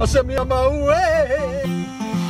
I'll send me on my way.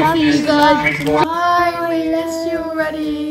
love you guys. Bye. We miss you already.